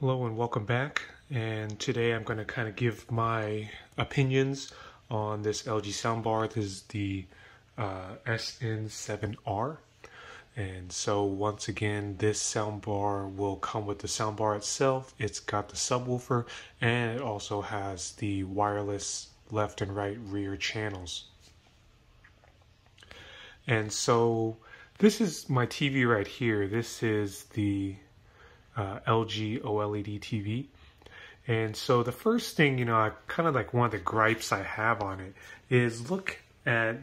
Hello and welcome back. And today I'm going to kind of give my opinions on this LG soundbar. This is the uh, SN7R. And so once again, this soundbar will come with the soundbar itself. It's got the subwoofer and it also has the wireless left and right rear channels. And so this is my TV right here. This is the uh, LG OLED TV. And so the first thing, you know, I kind of like one of the gripes I have on it is look at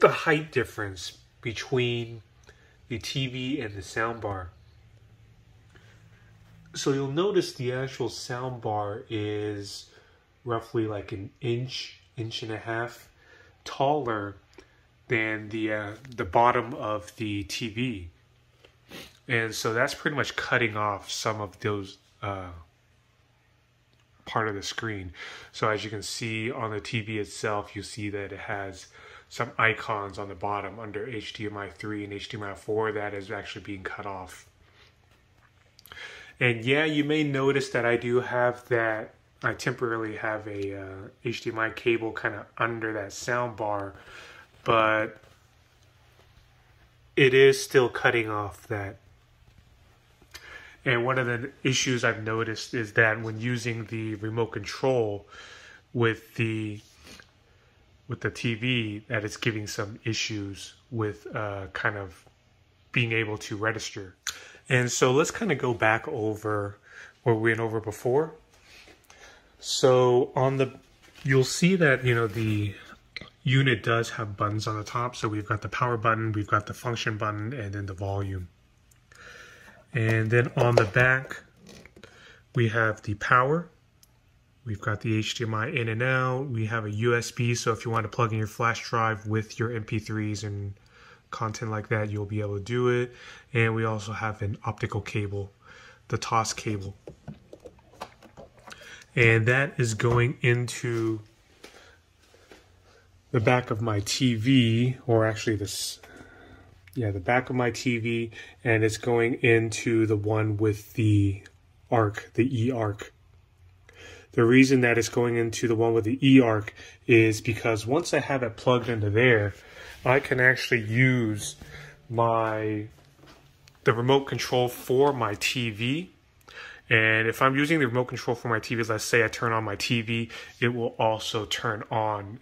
the height difference between the TV and the soundbar. So you'll notice the actual soundbar is roughly like an inch, inch and a half taller than the uh, the bottom of the TV, and so that's pretty much cutting off some of those uh, part of the screen. So as you can see on the TV itself, you see that it has some icons on the bottom under HDMI 3 and HDMI 4 that is actually being cut off. And yeah, you may notice that I do have that. I temporarily have a uh, HDMI cable kind of under that sound bar but it is still cutting off that. And one of the issues I've noticed is that when using the remote control with the with the TV, that it's giving some issues with uh, kind of being able to register. And so let's kind of go back over where we went over before. So on the, you'll see that, you know, the unit does have buttons on the top. So we've got the power button, we've got the function button, and then the volume. And then on the back, we have the power. We've got the HDMI in and out. We have a USB, so if you want to plug in your flash drive with your MP3s and content like that, you'll be able to do it. And we also have an optical cable, the TOS cable. And that is going into the back of my TV, or actually this, yeah, the back of my TV, and it's going into the one with the arc, the E-arc. The reason that it's going into the one with the E-arc is because once I have it plugged into there, I can actually use my the remote control for my TV. And if I'm using the remote control for my TV, let's say I turn on my TV, it will also turn on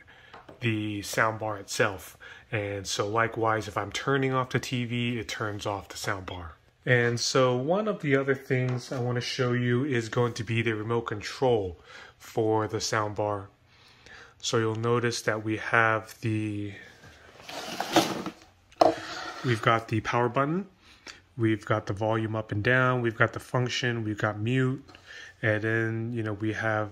the soundbar itself. And so likewise, if I'm turning off the TV, it turns off the soundbar. And so one of the other things I want to show you is going to be the remote control for the soundbar. So you'll notice that we have the we've got the power button, we've got the volume up and down, we've got the function, we've got mute, and then you know we have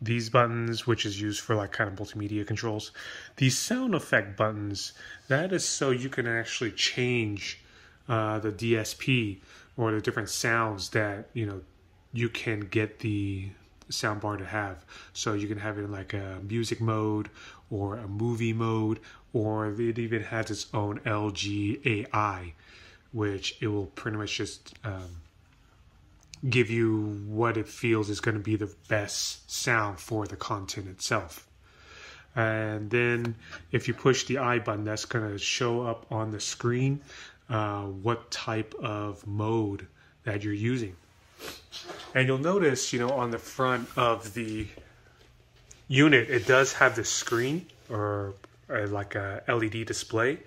these buttons, which is used for like kind of multimedia controls. These sound effect buttons, that is so you can actually change uh, the DSP or the different sounds that you know you can get the soundbar to have. So you can have it in like a music mode or a movie mode, or it even has its own LG AI, which it will pretty much just um, give you what it feels is going to be the best sound for the content itself. And then if you push the I button, that's going to show up on the screen uh, what type of mode that you're using. And you'll notice, you know, on the front of the unit, it does have the screen or, or like a LED display.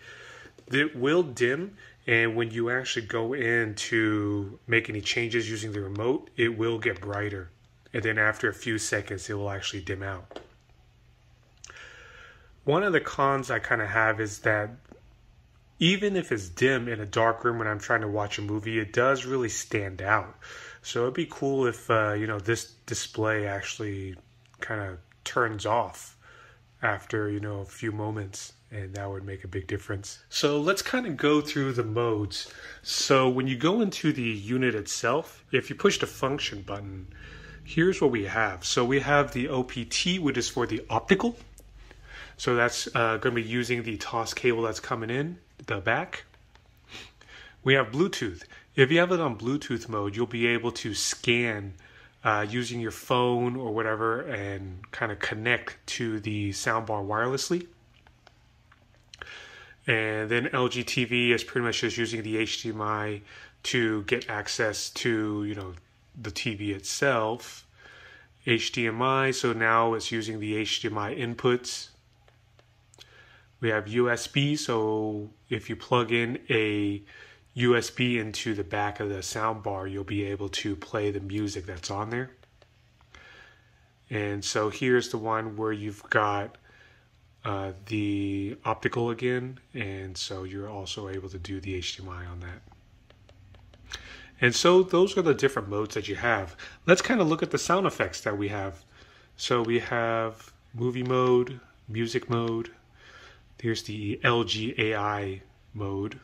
It will dim and when you actually go in to make any changes using the remote, it will get brighter. And then after a few seconds, it will actually dim out. One of the cons I kind of have is that even if it's dim in a dark room when I'm trying to watch a movie, it does really stand out. So it'd be cool if, uh, you know, this display actually kind of turns off after, you know, a few moments and that would make a big difference. So let's kind of go through the modes. So when you go into the unit itself, if you push the function button, here's what we have. So we have the OPT, which is for the optical. So that's uh, going to be using the TOS cable that's coming in the back. We have Bluetooth, if you have it on Bluetooth mode, you'll be able to scan uh, using your phone or whatever and kind of connect to the soundbar wirelessly. And then LG TV is pretty much just using the HDMI to get access to, you know, the TV itself. HDMI, so now it's using the HDMI inputs. We have USB, so if you plug in a USB into the back of the soundbar, you'll be able to play the music that's on there. And so here's the one where you've got uh, the optical again, and so you're also able to do the HDMI on that. And so those are the different modes that you have. Let's kind of look at the sound effects that we have. So we have movie mode, music mode. Here's the LG AI mode.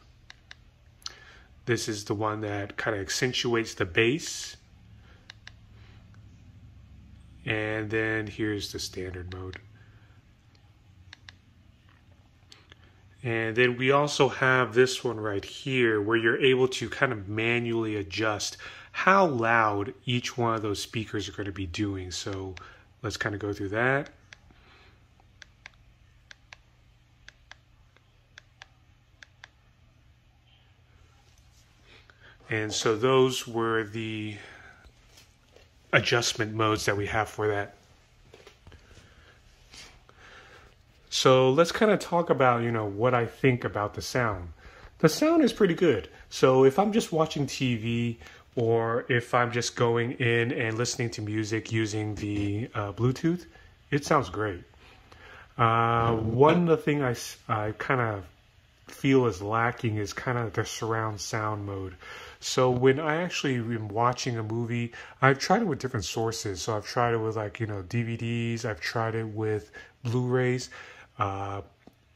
This is the one that kind of accentuates the bass. And then here's the standard mode. And then we also have this one right here where you're able to kind of manually adjust how loud each one of those speakers are going to be doing. So let's kind of go through that. And so those were the adjustment modes that we have for that. So let's kind of talk about, you know, what I think about the sound. The sound is pretty good. So if I'm just watching TV or if I'm just going in and listening to music using the uh, Bluetooth, it sounds great. Uh, one of the thing I, I kind of feel is lacking is kind of the surround sound mode. So when I actually am watching a movie, I've tried it with different sources. So I've tried it with like, you know, DVDs, I've tried it with Blu-rays. Uh,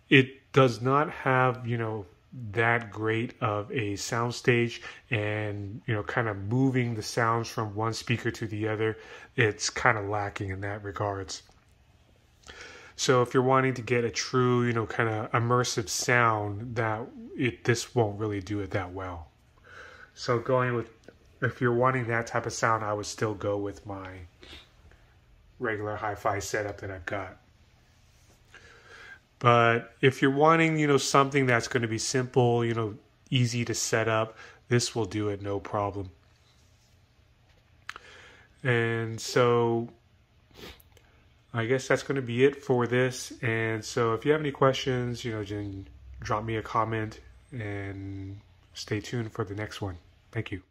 it does not have, you know, that great of a soundstage and you know kind of moving the sounds from one speaker to the other it's kind of lacking in that regards so if you're wanting to get a true, you know, kind of immersive sound, that it this won't really do it that well. So going with, if you're wanting that type of sound, I would still go with my regular hi-fi setup that I've got. But if you're wanting, you know, something that's going to be simple, you know, easy to set up, this will do it no problem. And so I guess that's going to be it for this. And so if you have any questions, you know, just drop me a comment and stay tuned for the next one. Thank you.